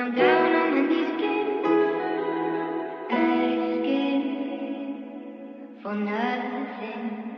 I'm down on my knees again, asking for nothing.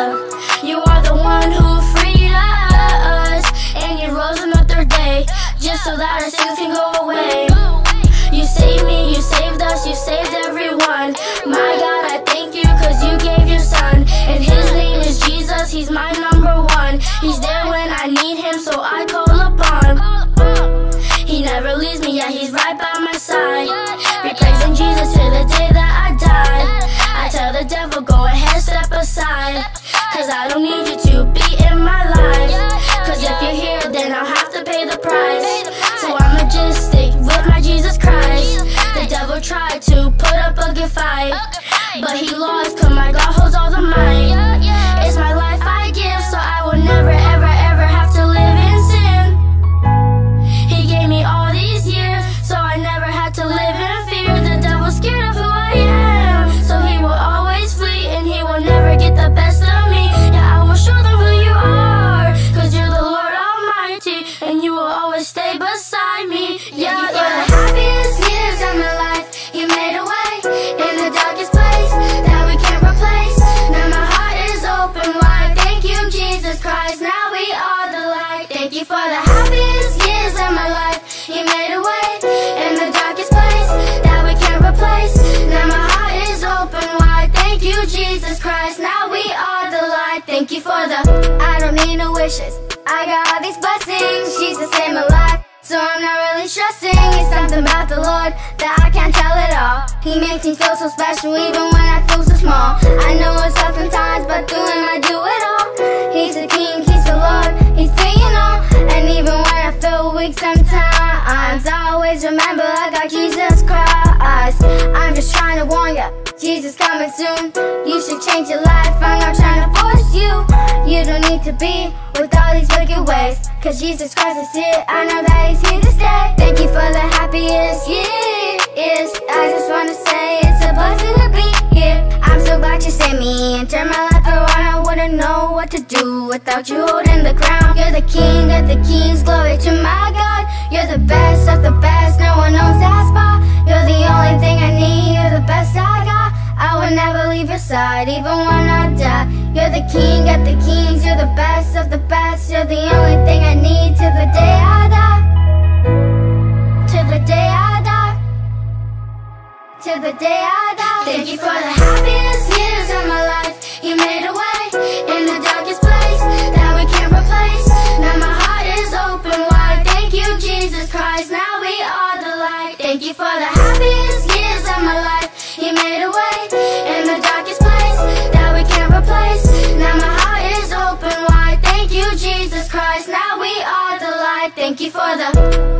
You are the one who freed us, and you rose third day, just so that our sins can go away. But he lost, you for the happiest years of my life. You made a way in the darkest place that we can't replace. Now my heart is open wide. Thank you, Jesus Christ. Now we are the light. Thank you for the. I don't need no wishes. I got all these blessings. Jesus saved my life. So I'm not really stressing. It's something about the Lord that I can't tell it all. He makes me feel so special even when I feel so small. I know it's tough sometimes, Jesus coming soon. You should change your life. I'm not trying to force you. You don't need to be with all these wicked ways. Cause Jesus Christ is here. I know that he's here to stay. Thank you for the happiest years. I just wanna say it's a blessing to be here. I'm so glad you saved me and turned my life around. I wouldn't know what to do without you holding the crown. You're the king of the kings. Glory to my God. You're the best of the best. No one owns that spot. Will never leave your side, even when I die. You're the king of the kings. You're the best of the best. You're the only thing I need till the day I die. Till the day I die. Till the day I die. Thank you for the happiest years of my life. You made a way in the darkest place that we can't replace. Now my heart is open wide. Thank you, Jesus Christ. Now we are the light. Thank you for the Thank you for the